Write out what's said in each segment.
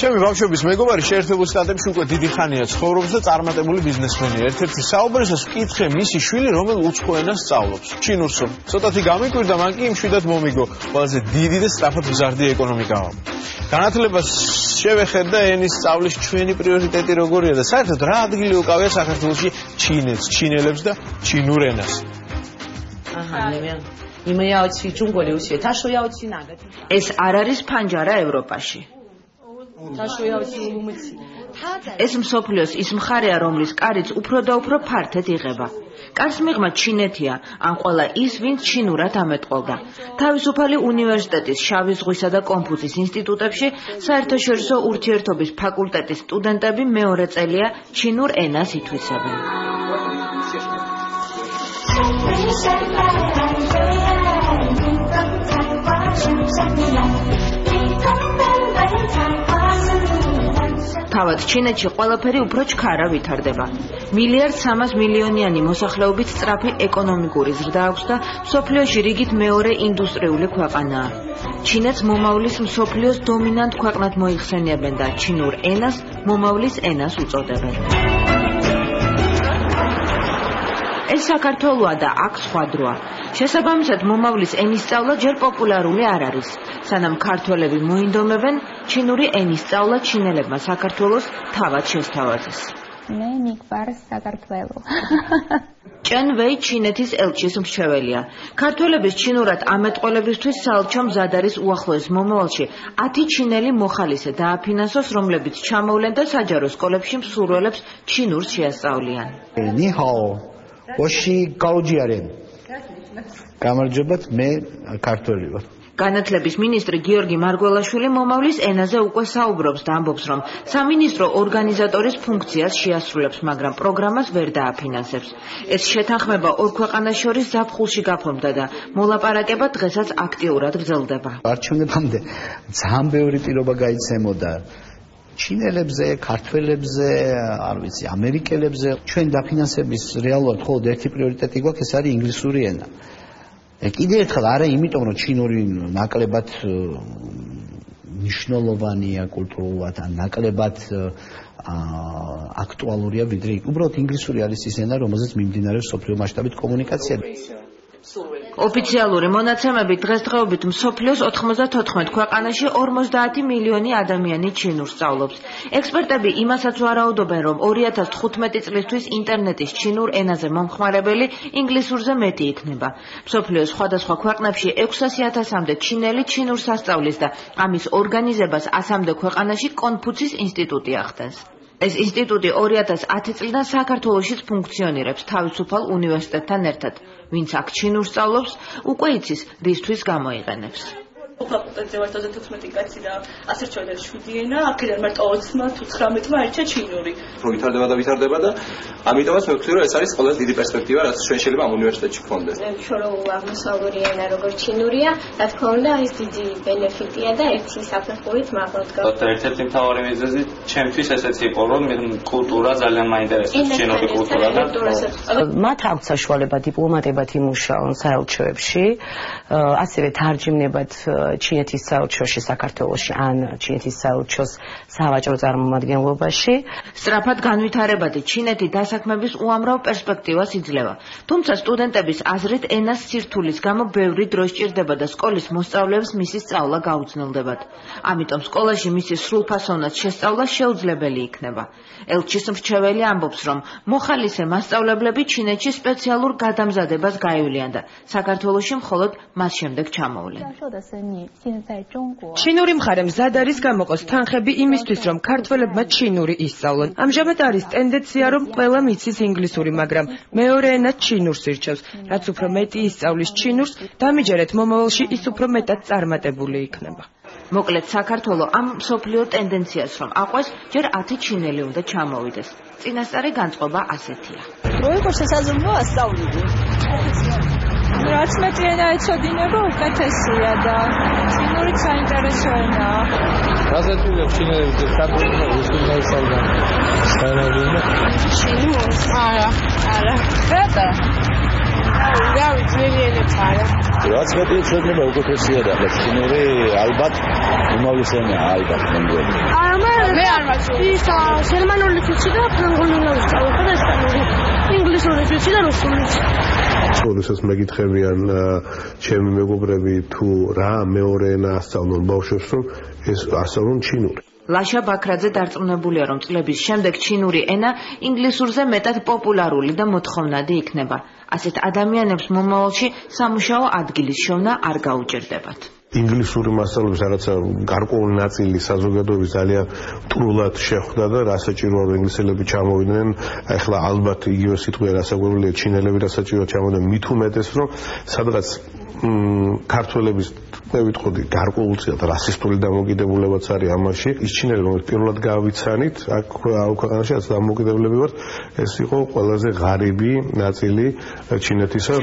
ჩემი ბავშვობის მეგობარი შეერთებულ შტატებში უკვე დიდი ხანია ცხოვრობს და წარმატებული ბიზნესმენია. ერთ-ერთი საუბრისას ვკითხე მისი შვილი, რომელ უცხო ენას სწავლობს. ჩინურს. ცოტათი გამიკვირდა, მან კი იმშვიდად მომიგო. ყველაზე დიდი და სწრაფად მზარდი ეკონომიკაა. განათლებას შევეხეთ და ენის სწავლის ჩვენი პრიორიტეტი როგორია და საერთოდ რა ადგილი უკავია საქართველოსში ჩინეთს, ჩინელებს და ჩინურ ენას. აჰა, მე 你们要去中国留学，他说要去哪个地方？ ეს არ არის ფანჯარა ევროპაში. ეს მსოფლიოს ის მხარეა, რომლის კარიც უფრო და უფრო ფართედ იღება. კარს მიღმა ჩინეთია, ან ყველა ის, ვინც ჩინურად ამეთყოლდა. თავისუფალი უნივერსიტეტის, შავი ზღვისა და კონფუცის ინსტიტუტებში საერთაშორისო ურთიერთობის ფაკულტეტის სტუდენტები მეორე წელია ჩინურ ენას ითვისებენ. თავად ჩინეთში ყველაფერი უფრო ჩქარა ვითარდება. მილიარდ 300 მილიონიანი მოსახლეობით სწრაფი ეკონომიკური ზრდა აქვს და სოფლიოში რიგით მეორე ინდუსტრიული ქვეყანაა. ჩინეთს მომავლის მსოფლიოს დომინანტ ქვეყნად მოიხსენიებენ და ჩინურ ენას მომავლის ენას უწოდებენ. ეს საქართველოა და აქ სხვა დროა. შესაბამისად, მომავლის ენის სწავლა ჯერ პოპულარული არ არის. სანამ ქართველები მოინდომებენ ჩინური ენის სწავლა ჩინელებმა საქართველოს თავად შესთავაზეს მე მიგვარ საქართველო ჭენ ვეი ჩინეთის ელჩის მრჩეველია. ქართველების ჩინურად ამეტყველებისთვის საელჩო მზად არის უახლოეს მომავალში 10 ჩინელი მოხალისე დააფინანსოს, რომლებიც ჩამოვლენ და საჯარო სკოლებში მსურველებს ჩინურს შეასწავლიან. ნი ჰაო. ვაში გაუჯიარენ. გამარჯობათ, მე ქართველი ვარ. განათლების მინისტრი გიორგი მარგველაშვილი მომავლის ენაზე უკვე საუბრობს და ამბობს, რომ სამინისტრო ორგანიზატორის ფუნქციას შეასრულებს, მაგრამ პროგრამას ვერ დააფინანსებს. ეს შეთანხმება ორ ქვეყანას შორის ზაფხულში გაფორმდა და მოლაპარაკება დღესაც აქტიურად გრძელდება. არჩევნებამდე ძალიან ბევრი პირობა გაიცემოდა ჩინელებზე, ქართველებზე, არ ვიცი, ამერიკელებზე. ჩვენ დაფინანსების რეალურად მხოლოდ ერთი პრიორიტეტი გვაქვს, ეს არის ინგლისური ენა. ე კიდე ერთხელ არა იმიტომ რომ ჩინური ნაკლებად მნიშვნელოვანია კულტურულად ან ნაკლებად აა აქტუალურია ვიდრე უბრალოდ ინგლისური არის ის ენა, რომელზეც მიმდინარეობს სოფლიო მასშტაბით კომუნიკაცია. ოფიციალური მონაცემებით დღესდღეობით მსოფლიოს 94 ქვეყანაში 50 მილიონი ადამიანი ჩინურს სწავლობს. ექსპერტები იმასაც ვარაუდობენ, რომ 2015 წლისთვის ინტერნეტის ჩინურ ენაზე მომხმარებელი ინგლისურზე მეტი იქნება. მსოფლიოს სხვადასხვა ქვეყნებში 600.000-მდე ჩინელი ჩინურს ასწავლის და ამის ორგანიზებას 100-მდე ქვეყანაში კონფუცის ინსტიტუტი ახდენს. ეს ინსტიტუტი 2010 წლიდან საქართველოსშიც ფუნქციონირებს თავისუფალ უნივერსიტეტთან ერთად. ვინც აქ ჩინურს სწავლობს, უკვე იცის, რისთვის გამოიყენებს. ფაკულტეტზე ვარ 2014 კაცი და ასე რჩევდა 7 ენა, აქედან მარტო 20-მა თუ 19-მა ერთია ჩინური. რომ ვითარდება და ვითარდება და ამიტომაც მე ვქცევი რომ ეს არის ყველაზე დიდი პერსპექტივა რაც ჩვენ შეიძლება ამ უნივერსიტეტში გქონდეს. შორეულ აღმოსავლური ენა როგორც ჩინურია, რა თქმა უნდა, ის დიდი ბენეფიტია და ერთი საფეხურით მაღლა და ერთ-ერთი მთავარი მიზეზი ჩემთვის ესეც იყო რომ კულტურა ძალიან მაინტერესებს ჩინური კულტურა და მათ აქვს საშუალება დიპლომატებად იმუშაონ საელჩოებში, ასევე თარჯიმნებად ჩინეთის საელჩოში საქართველოში ან ჩინეთის საელჩოს სავაჭრო წარმომადგენლობაში. სწრაფად განვითარებადი ჩინეთი დასაქმების უამრავ პერსპექტივას იძლევა. თუმცა სტუდენტების აზრით ენას სირთულის გამო ბევრი დრო სჭირდება და სკოლის მოსწავლეებს მისი სწავლა გაუძნელდებათ. ამიტომ სკოლაში მისი სრულფასოვნად შესწავლა შეუძლებელი იქნება. ელჩის მრჩეველი ამბობს, რომ მოხალისე მასწავლებლები ჩინეთში სპეციალურ გადამზადებას გაივლიან და საქართველოში მხოლოდ მას შემდეგ ჩამოვლენ. ჩინური მხარე მზად არის გამოყოს თანხები იმისთვის, რომ ქართველებმა ჩინური ისწავლონ. ამჟამად არის ტენდენცია, რომ ყველა მიცის ინგლისური, მაგრამ მეორე ენა ჩინურს ირჩევს. რაც უფრო მეტი ისწავლის ჩინურს, დამიჯერეთ მომავალში ის უფრო მეტად წარმატებული იქნება. მოკლედ საქართველო ამ სოფლიო ტენდენციას რომ აყვეს, ჯერ 10 ჩინელი უნდა ჩამოვიდეს. წინასწარი განწყობა ასეთია. რო იყო შესაძლოა ასწავლიდი. რაც მეტი ენა ეცოდინება უკეთესია და ჩინური საინტერესო ენაა. რაც ასეთივე ჩინელები საქართველოს რუსულმა ისალდა. საერთოდ ჩინი მოს არა არა. ხატა რა ვიცი ენებს არა რაც მეტი ჩვენება უკეთესია და ჩინური ალბათ უმავლესენია ალბათ მოგონი არა მე არ მაცი ის გერმანული ვიცი და ფრანგული ვისწავლე და ინგლისური ვიცი და რუსული როდესაც მეკითხებიან ჩემი მეგობრები თუ რა მეორე ენა ასწავლონ ბავშვებს რომ ეს ასწავლონ ჩინური ლაშა ბაქრაძე დარწმუნებულია, რომ წლების შემდეგ ჩინური ენა ინგლისურზე მეტად პოპულარული და მოთხოვნადი იქნება. ასეთ ადამიანებს მომავალში სამუშაო ადგილის შოვნა არ გაუჭირდებათ. ინგლისური მასალების რაღაცა გარკვეული ნაწილი საზოგადოების ძალიან ტრულად შეხვდა და რა საჭიროა რომ ინგლისელები ჩამოვიდნენ, ახლა ალბათ იგივე სიტყვა რასაკვირველია ჩინელები რასაჭიროა ჩამოვიდნენ? მით უმეტეს რომ სადღაც ქართველების მე ვიტყოდი გარკვეულწილად რასისტული დამოკიდებულებაც არის ამაში. ის ჩინელი რომელიც პირველად გავიცანით აქ აუქვეყანაში რაც დამოკიდებლები ვართ ეს იყო ყველაზე ღარიბი ნაწილი ჩინეთისა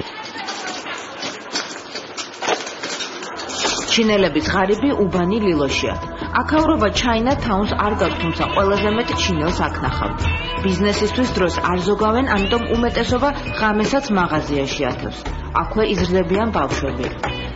ჩინელების ღარიბი უბანი ლილოშია. აქაურობა ჩაინა თაუნს არ გაქვს, თუმცა ყველაზე მეტ ჩინელს აქ ნახავთ. ბიზნესისთვის დროს არ ზოგავენ, ამიტომ უმეტესობა ღამესაც მაღაზიაში ათევს. აქვე იზრდებიან ბავშვები.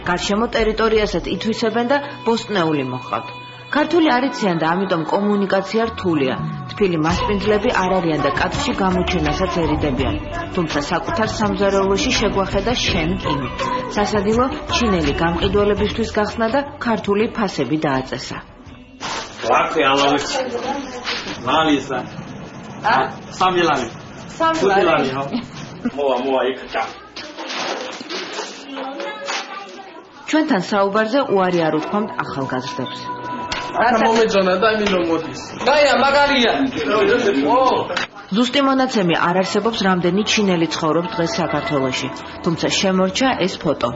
გარშემო ტერიტორიასაც ითვისებენ და ბოსტნეული მოხავთ. ქართული არიციან და ამიტომ კომუნიკაცია რთულია. თბილი მასპინძლები არ არიან და კაცში გამოჩენასაც ერიდებიან. თუმცა საკუთარ სამზარეულოში შეგვახედა შენ კიმი. სასადილო ჩინელი გამყიდველებისთვის გახსნა და ქართული ფასები დააწესა. ვარქე ალავით. მალისა. ა? სამილანი. სამილანი. მოა მოა იქა. ჩვენთან საუბარზე უარი არ უთქვამთ ახალგაზრდებს. ახლა მომეწონა და იმილო მოდის. გაია მაგარია. ო ზუსტი მონაცემი არ არსებობს რამდენი ჩინელი ცხოვრობს დღეს საქართველოში, თუმცა შემორჩა ეს ფოტო.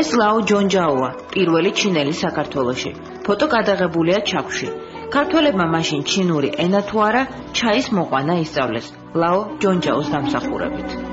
ეს ლაო ჯონჯაოა, პირველი ჩინელი საქართველოში. ფოტო გადაღებულია ჩაქვში. ქართველებმა მაშინ ჩინური ენა თუ არა, ჩაის მოყვანა ისწავლეს. ლაო ჯონჯაოს დამსახურებით.